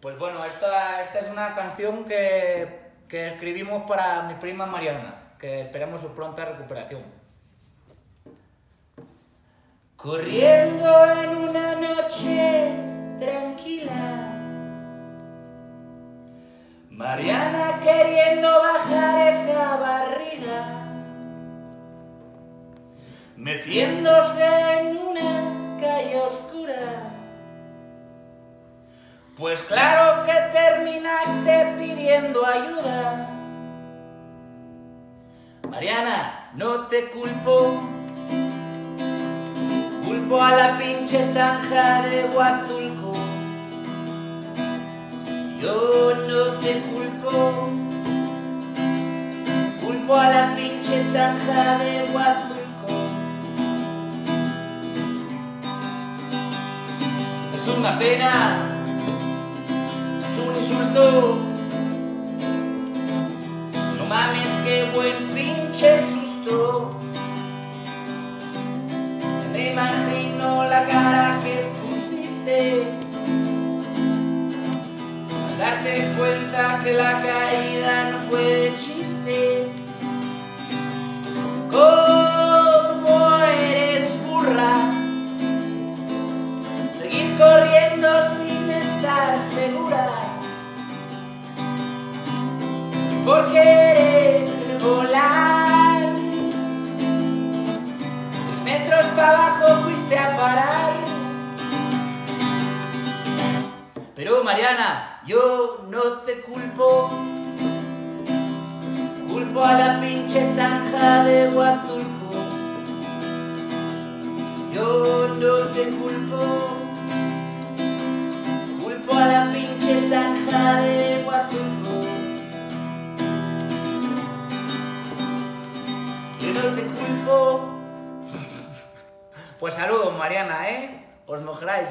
Pues bueno, esta, esta es una canción que, que escribimos para mi prima Mariana, que esperamos su pronta recuperación. Corriendo en una noche tranquila, Mariana queriendo bajar esa barriga, metiéndose en una calle oscura. Pues claro que terminaste pidiendo ayuda. Mariana, no te culpo, culpo a la pinche zanja de Huatulco. Yo no te culpo, culpo a la pinche zanja de Huatulco. Es una pena un insulto. No mames, qué buen pinche susto. Me imagino la cara que pusiste. Al darte cuenta que la caída no fue de chiste. ¿Cómo eres burra? Seguir corriendo sin estar segura por querer volar. Metros para abajo fuiste a parar. Pero Mariana, yo no te culpo. Culpo a la pinche zanja de Huatulco. Yo no te culpo. Culpo a la pinche zanja de Huatulco. Yo te culpo. Pues saludos, Mariana, ¿eh? Os mojáis.